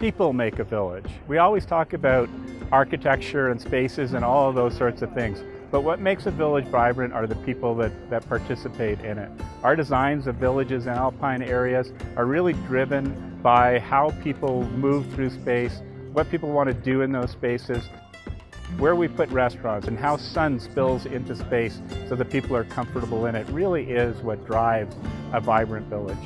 People make a village. We always talk about architecture and spaces and all of those sorts of things. But what makes a village vibrant are the people that, that participate in it. Our designs of villages in alpine areas are really driven by how people move through space, what people want to do in those spaces, where we put restaurants and how sun spills into space so that people are comfortable in it really is what drives a vibrant village.